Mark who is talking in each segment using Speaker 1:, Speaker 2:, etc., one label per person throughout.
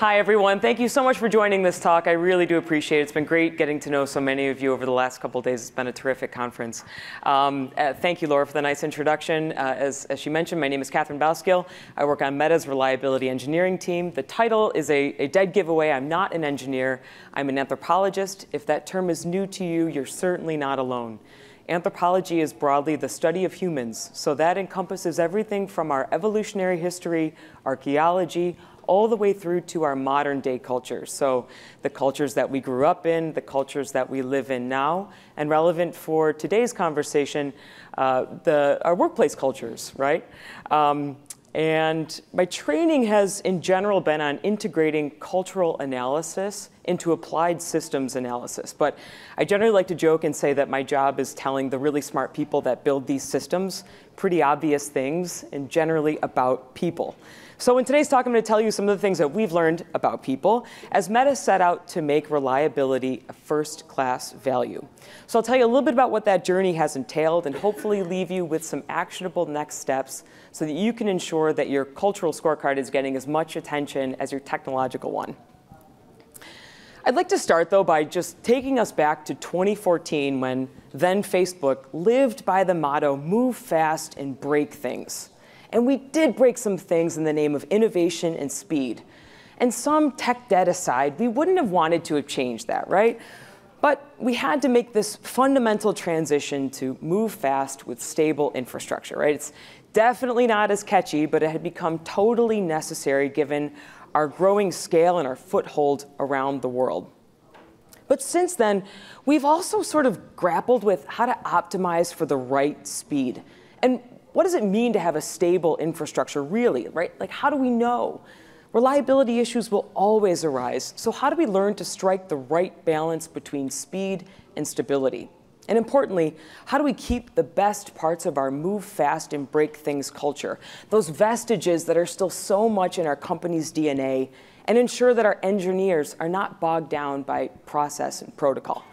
Speaker 1: Hi, everyone. Thank you so much for joining this talk. I really do appreciate it. It's been great getting to know so many of you over the last couple days. It's been a terrific conference. Um, uh, thank you, Laura, for the nice introduction. Uh, as, as she mentioned, my name is Kathryn Bouskill. I work on Meta's reliability engineering team. The title is a, a dead giveaway. I'm not an engineer. I'm an anthropologist. If that term is new to you, you're certainly not alone. Anthropology is broadly the study of humans, so that encompasses everything from our evolutionary history, archaeology, all the way through to our modern day cultures. So the cultures that we grew up in, the cultures that we live in now, and relevant for today's conversation, uh, the, our workplace cultures, right? Um, and my training has, in general, been on integrating cultural analysis into applied systems analysis. But I generally like to joke and say that my job is telling the really smart people that build these systems pretty obvious things and generally about people. So in today's talk, I'm going to tell you some of the things that we've learned about people as Meta set out to make reliability a first-class value. So I'll tell you a little bit about what that journey has entailed and hopefully leave you with some actionable next steps so that you can ensure that your cultural scorecard is getting as much attention as your technological one. I'd like to start, though, by just taking us back to 2014 when then Facebook lived by the motto, move fast and break things. And we did break some things in the name of innovation and speed. And some tech debt aside, we wouldn't have wanted to have changed that, right? But we had to make this fundamental transition to move fast with stable infrastructure, right? It's definitely not as catchy, but it had become totally necessary given our growing scale and our foothold around the world. But since then, we've also sort of grappled with how to optimize for the right speed. And what does it mean to have a stable infrastructure really, right? Like, how do we know? Reliability issues will always arise. So how do we learn to strike the right balance between speed and stability? And importantly, how do we keep the best parts of our move fast and break things culture, those vestiges that are still so much in our company's DNA, and ensure that our engineers are not bogged down by process and protocol?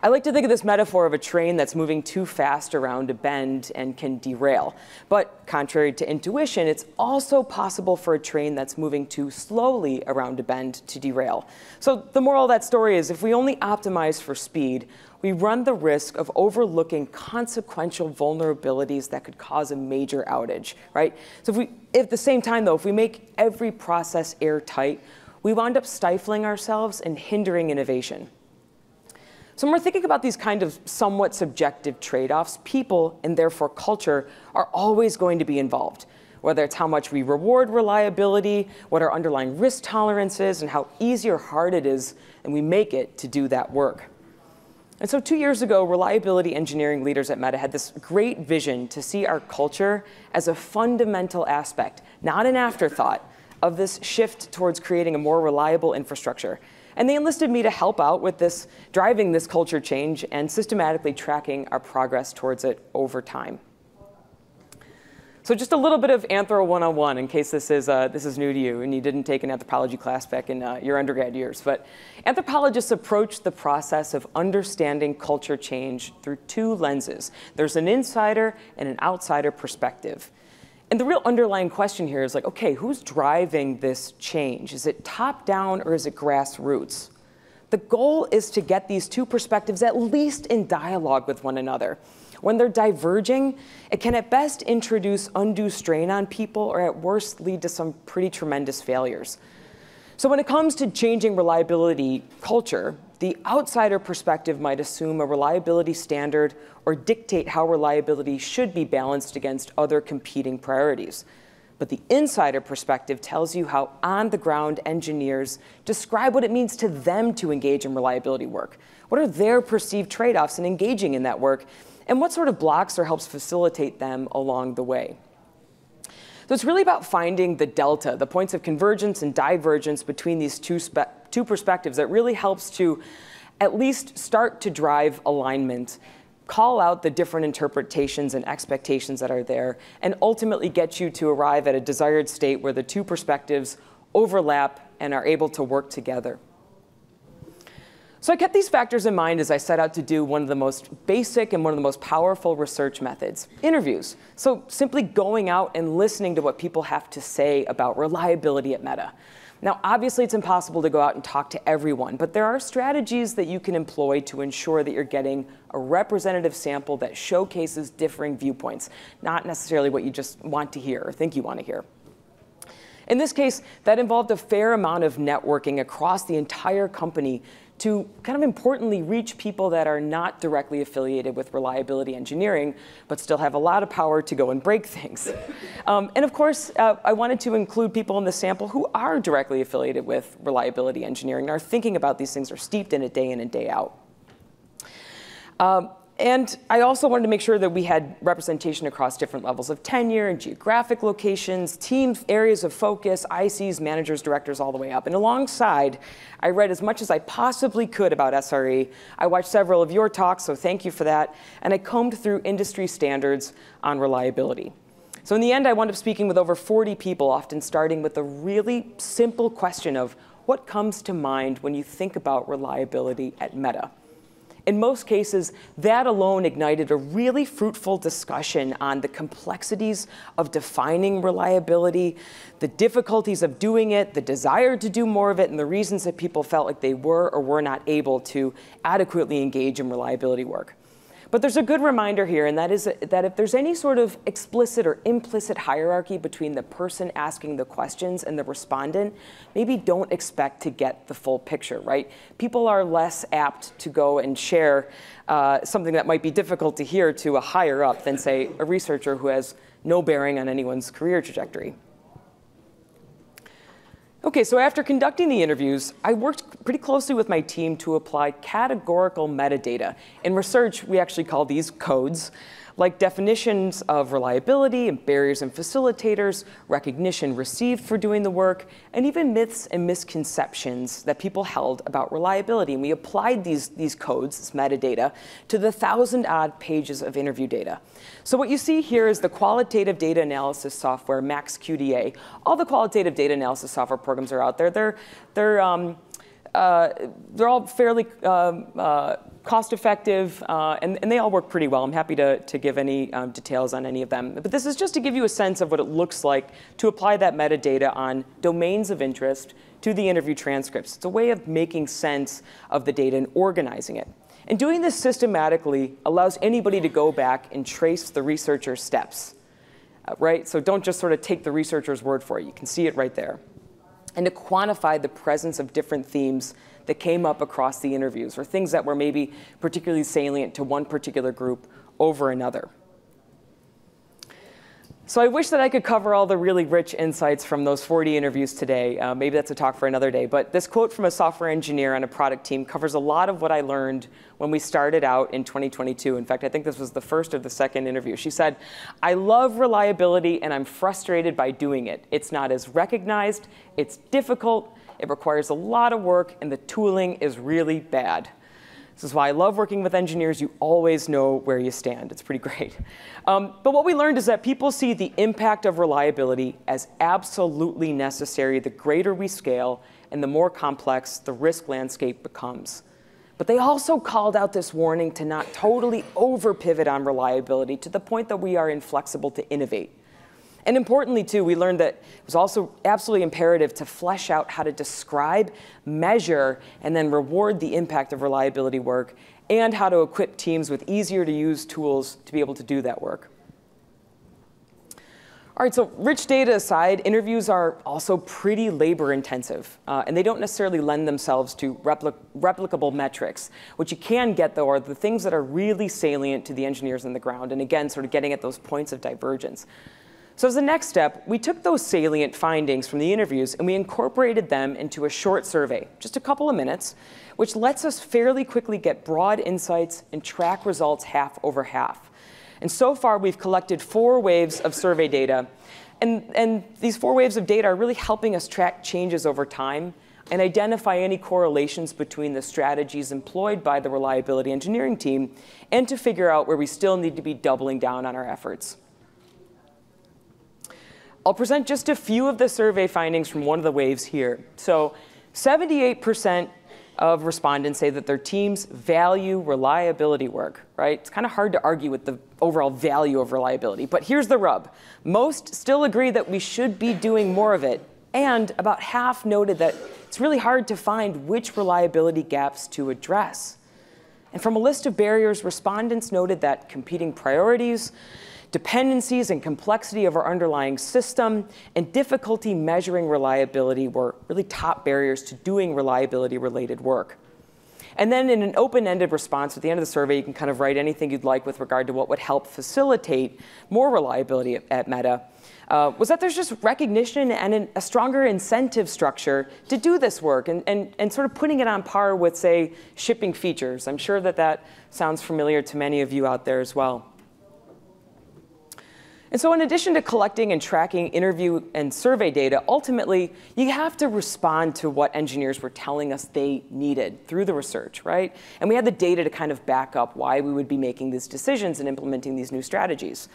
Speaker 1: I like to think of this metaphor of a train that's moving too fast around a bend and can derail. But contrary to intuition, it's also possible for a train that's moving too slowly around a bend to derail. So the moral of that story is if we only optimize for speed, we run the risk of overlooking consequential vulnerabilities that could cause a major outage, right? So if we, at the same time though, if we make every process airtight, we wind up stifling ourselves and hindering innovation. So when we're thinking about these kind of somewhat subjective trade-offs, people, and therefore culture, are always going to be involved. Whether it's how much we reward reliability, what our underlying risk tolerance is, and how easy or hard it is, and we make it to do that work. And so two years ago, reliability engineering leaders at Meta had this great vision to see our culture as a fundamental aspect, not an afterthought, of this shift towards creating a more reliable infrastructure and they enlisted me to help out with this, driving this culture change and systematically tracking our progress towards it over time. So just a little bit of Anthro 101 in case this is, uh, this is new to you and you didn't take an anthropology class back in uh, your undergrad years. But anthropologists approach the process of understanding culture change through two lenses. There's an insider and an outsider perspective. And the real underlying question here is like, okay, who's driving this change? Is it top down or is it grassroots? The goal is to get these two perspectives at least in dialogue with one another. When they're diverging, it can at best introduce undue strain on people or at worst lead to some pretty tremendous failures. So when it comes to changing reliability culture, the outsider perspective might assume a reliability standard or dictate how reliability should be balanced against other competing priorities. But the insider perspective tells you how on the ground engineers describe what it means to them to engage in reliability work. What are their perceived trade offs in engaging in that work? And what sort of blocks or helps facilitate them along the way? So it's really about finding the delta, the points of convergence and divergence between these two two perspectives that really helps to at least start to drive alignment, call out the different interpretations and expectations that are there, and ultimately get you to arrive at a desired state where the two perspectives overlap and are able to work together. So I kept these factors in mind as I set out to do one of the most basic and one of the most powerful research methods, interviews. So simply going out and listening to what people have to say about reliability at Meta. Now, obviously, it's impossible to go out and talk to everyone, but there are strategies that you can employ to ensure that you're getting a representative sample that showcases differing viewpoints, not necessarily what you just want to hear or think you want to hear. In this case, that involved a fair amount of networking across the entire company to kind of importantly reach people that are not directly affiliated with reliability engineering, but still have a lot of power to go and break things. Um, and of course, uh, I wanted to include people in the sample who are directly affiliated with reliability engineering and are thinking about these things, are steeped in it day in and day out. Um, and I also wanted to make sure that we had representation across different levels of tenure and geographic locations, team areas of focus, ICs, managers, directors, all the way up. And alongside, I read as much as I possibly could about SRE. I watched several of your talks, so thank you for that. And I combed through industry standards on reliability. So in the end, I wound up speaking with over 40 people, often starting with a really simple question of what comes to mind when you think about reliability at Meta? In most cases, that alone ignited a really fruitful discussion on the complexities of defining reliability, the difficulties of doing it, the desire to do more of it, and the reasons that people felt like they were or were not able to adequately engage in reliability work. But there's a good reminder here, and that is that if there's any sort of explicit or implicit hierarchy between the person asking the questions and the respondent, maybe don't expect to get the full picture, right? People are less apt to go and share uh, something that might be difficult to hear to a higher up than, say, a researcher who has no bearing on anyone's career trajectory. Okay, so after conducting the interviews, I worked pretty closely with my team to apply categorical metadata. In research, we actually call these codes like definitions of reliability and barriers and facilitators, recognition received for doing the work, and even myths and misconceptions that people held about reliability. And we applied these, these codes, this metadata, to the thousand odd pages of interview data. So what you see here is the qualitative data analysis software, MaxQDA. All the qualitative data analysis software programs are out there. They're, they're um, they're all fairly um, uh, cost effective, uh, and, and, they all work pretty well. I'm happy to, to give any um, details on any of them. But this is just to give you a sense of what it looks like to apply that metadata on domains of interest to the interview transcripts. It's a way of making sense of the data and organizing it. And doing this systematically allows anybody to go back and trace the researcher's steps, uh, right? So don't just sort of take the researcher's word for it. You can see it right there and to quantify the presence of different themes that came up across the interviews or things that were maybe particularly salient to one particular group over another. So I wish that I could cover all the really rich insights from those 40 interviews today. Uh, maybe that's a talk for another day. But this quote from a software engineer on a product team covers a lot of what I learned when we started out in 2022. In fact, I think this was the first or the second interview. She said, I love reliability and I'm frustrated by doing it. It's not as recognized, it's difficult, it requires a lot of work, and the tooling is really bad. This is why I love working with engineers. You always know where you stand. It's pretty great. Um, but what we learned is that people see the impact of reliability as absolutely necessary the greater we scale and the more complex the risk landscape becomes. But they also called out this warning to not totally over pivot on reliability to the point that we are inflexible to innovate. And importantly, too, we learned that it was also absolutely imperative to flesh out how to describe, measure, and then reward the impact of reliability work, and how to equip teams with easier to use tools to be able to do that work. All right, so rich data aside, interviews are also pretty labor intensive, uh, and they don't necessarily lend themselves to repli replicable metrics. What you can get, though, are the things that are really salient to the engineers on the ground, and again, sort of getting at those points of divergence. So as the next step, we took those salient findings from the interviews and we incorporated them into a short survey, just a couple of minutes, which lets us fairly quickly get broad insights and track results half over half. And so far, we've collected four waves of survey data. And, and these four waves of data are really helping us track changes over time and identify any correlations between the strategies employed by the reliability engineering team and to figure out where we still need to be doubling down on our efforts. I'll present just a few of the survey findings from one of the waves here. So 78% of respondents say that their teams value reliability work, right? It's kind of hard to argue with the overall value of reliability. But here's the rub most still agree that we should be doing more of it. And about half noted that it's really hard to find which reliability gaps to address. And from a list of barriers, respondents noted that competing priorities, dependencies and complexity of our underlying system, and difficulty measuring reliability were really top barriers to doing reliability-related work. And then in an open-ended response at the end of the survey, you can kind of write anything you'd like with regard to what would help facilitate more reliability at, Meta. Uh, was that there's just recognition and an, a stronger incentive structure to do this work and, and, and sort of putting it on par with, say, shipping features. I'm sure that that sounds familiar to many of you out there as well. And so in addition to collecting and tracking interview and survey data, ultimately, you have to respond to what engineers were telling us they needed through the research, right? And we had the data to kind of back up why we would be making these decisions and implementing these new strategies.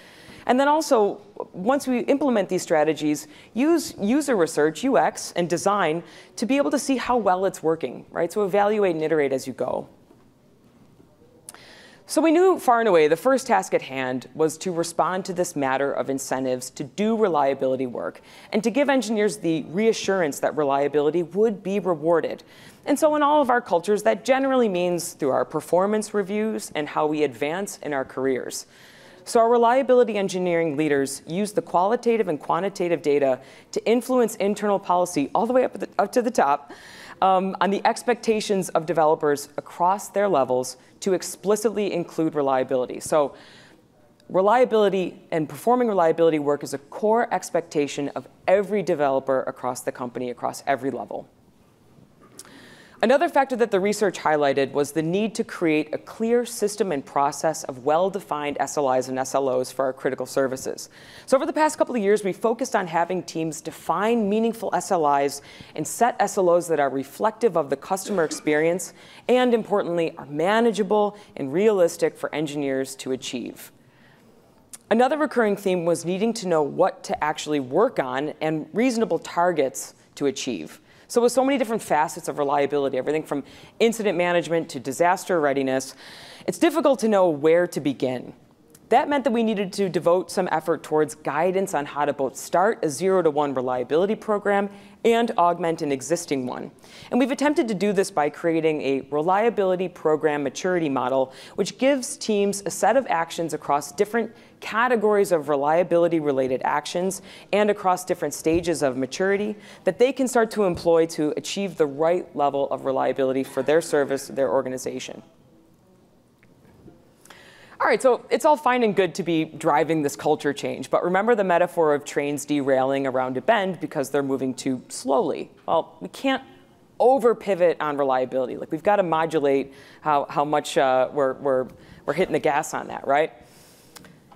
Speaker 1: And then also, once we implement these strategies, use user research, UX, and design to be able to see how well it's working, right? So evaluate and iterate as you go. So we knew far and away the first task at hand was to respond to this matter of incentives to do reliability work and to give engineers the reassurance that reliability would be rewarded. And so in all of our cultures, that generally means through our performance reviews and how we advance in our careers. So our reliability engineering leaders use the qualitative and quantitative data to influence internal policy all the way up, the, up to the top um, on the expectations of developers across their levels to explicitly include reliability. So reliability and performing reliability work is a core expectation of every developer across the company, across every level. Another factor that the research highlighted was the need to create a clear system and process of well-defined SLIs and SLOs for our critical services. So over the past couple of years, we focused on having teams define meaningful SLIs and set SLOs that are reflective of the customer experience and, importantly, are manageable and realistic for engineers to achieve. Another recurring theme was needing to know what to actually work on and reasonable targets to achieve. So with so many different facets of reliability, everything from incident management to disaster readiness, it's difficult to know where to begin. That meant that we needed to devote some effort towards guidance on how to both start a zero to one reliability program and augment an existing one. And we've attempted to do this by creating a reliability program maturity model, which gives teams a set of actions across different categories of reliability related actions and across different stages of maturity that they can start to employ to achieve the right level of reliability for their service, their organization. All right, so it's all fine and good to be driving this culture change, but remember the metaphor of trains derailing around a bend because they're moving too slowly. Well, we can't over pivot on reliability. Like we've got to modulate how, how much uh, we're, we're, we're hitting the gas on that, right?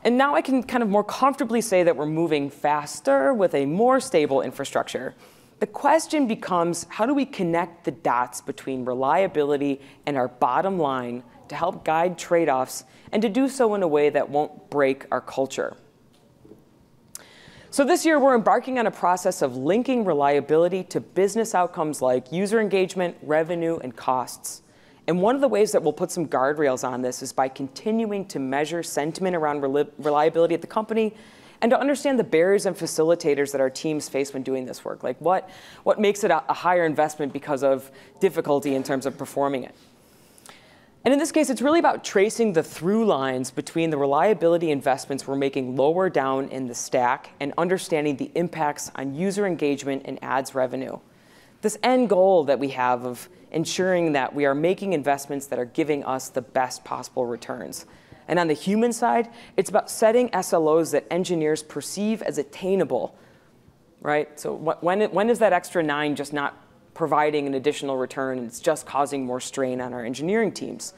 Speaker 1: And now I can kind of more comfortably say that we're moving faster with a more stable infrastructure. The question becomes, how do we connect the dots between reliability and our bottom line to help guide trade-offs and to do so in a way that won't break our culture? So this year, we're embarking on a process of linking reliability to business outcomes like user engagement, revenue, and costs. And one of the ways that we'll put some guardrails on this is by continuing to measure sentiment around reliability at the company and to understand the barriers and facilitators that our teams face when doing this work. Like what, what makes it a, a higher investment because of difficulty in terms of performing it. And in this case, it's really about tracing the through lines between the reliability investments we're making lower down in the stack and understanding the impacts on user engagement and ads revenue. This end goal that we have of ensuring that we are making investments that are giving us the best possible returns. And on the human side, it's about setting SLOs that engineers perceive as attainable, right? So when, when is that extra nine just not providing an additional return and it's just causing more strain on our engineering teams?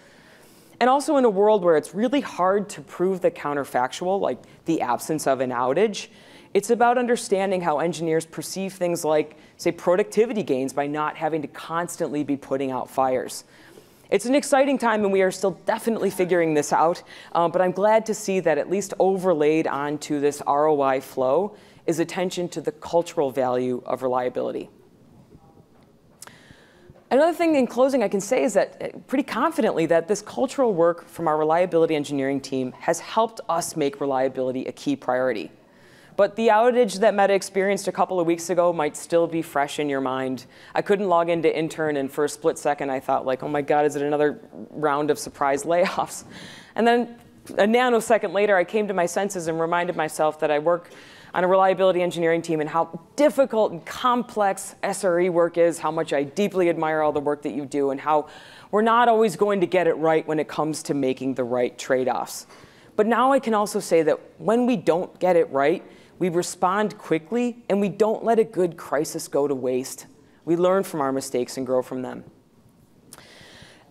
Speaker 1: And also in a world where it's really hard to prove the counterfactual, like the absence of an outage, it's about understanding how engineers perceive things like, say, productivity gains by not having to constantly be putting out fires. It's an exciting time, and we are still definitely figuring this out. Um, but I'm glad to see that at least overlaid onto this ROI flow is attention to the cultural value of reliability. Another thing in closing I can say is that uh, pretty confidently that this cultural work from our reliability engineering team has helped us make reliability a key priority. But the outage that Meta experienced a couple of weeks ago might still be fresh in your mind. I couldn't log into intern and for a split second I thought like, oh my God, is it another round of surprise layoffs? And then a nanosecond later, I came to my senses and reminded myself that I work on a reliability engineering team and how difficult and complex SRE work is, how much I deeply admire all the work that you do, and how we're not always going to get it right when it comes to making the right trade-offs. But now I can also say that when we don't get it right, we respond quickly and we don't let a good crisis go to waste. We learn from our mistakes and grow from them.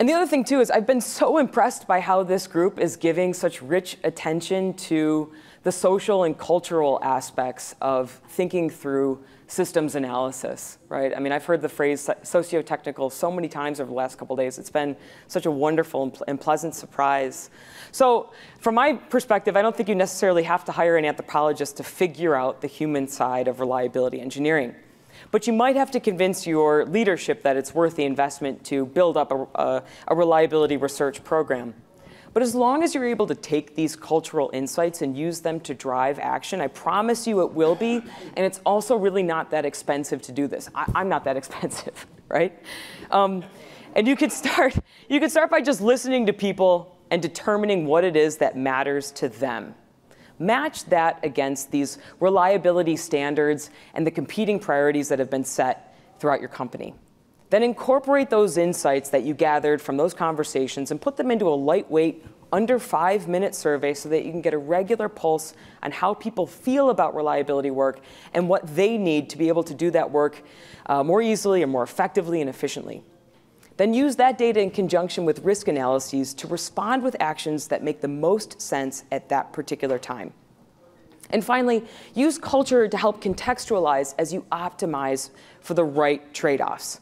Speaker 1: And the other thing too is I've been so impressed by how this group is giving such rich attention to the social and cultural aspects of thinking through systems analysis, right? I mean, I've heard the phrase socio-technical so many times over the last couple days. It's been such a wonderful and pleasant surprise. So from my perspective, I don't think you necessarily have to hire an anthropologist to figure out the human side of reliability engineering. But you might have to convince your leadership that it's worth the investment to build up a, a, a reliability research program. But as long as you're able to take these cultural insights and use them to drive action, I promise you it will be. And it's also really not that expensive to do this. I, am not that expensive, right? Um, and you could start, you could start by just listening to people and determining what it is that matters to them. Match that against these reliability standards and the competing priorities that have been set throughout your company. Then incorporate those insights that you gathered from those conversations and put them into a lightweight, under five minute survey so that you can get a regular pulse on how people feel about reliability work and what they need to be able to do that work uh, more easily and more effectively and efficiently. Then use that data in conjunction with risk analyses to respond with actions that make the most sense at that particular time. And finally, use culture to help contextualize as you optimize for the right trade-offs.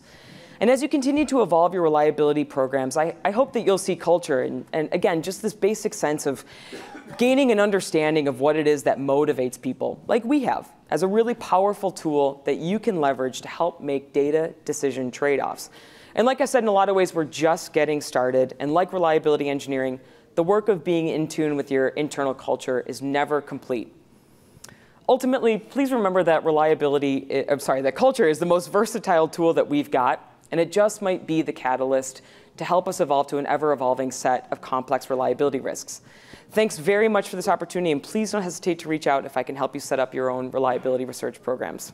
Speaker 1: And as you continue to evolve your reliability programs, I, I hope that you'll see culture and, and, again, just this basic sense of gaining an understanding of what it is that motivates people, like we have, as a really powerful tool that you can leverage to help make data decision trade-offs. And like I said, in a lot of ways, we're just getting started. And like reliability engineering, the work of being in tune with your internal culture is never complete. Ultimately, please remember that reliability, eh, I'm sorry, that culture is the most versatile tool that we've got, and it just might be the catalyst to help us evolve to an ever-evolving set of complex reliability risks. Thanks very much for this opportunity, and please don't hesitate to reach out if I can help you set up your own reliability research programs.